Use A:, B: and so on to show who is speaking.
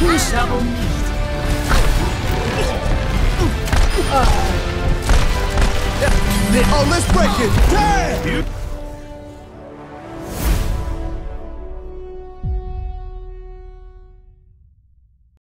A: He shall meet. Uh. Oh, let's break it down!